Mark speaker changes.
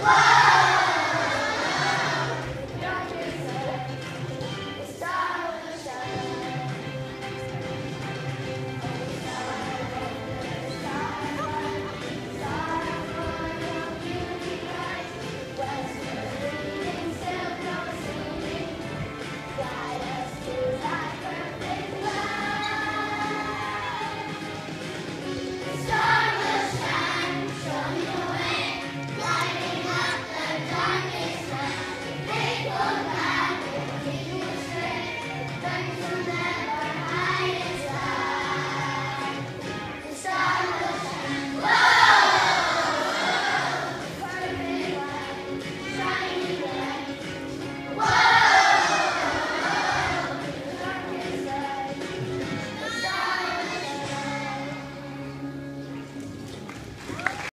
Speaker 1: Wow.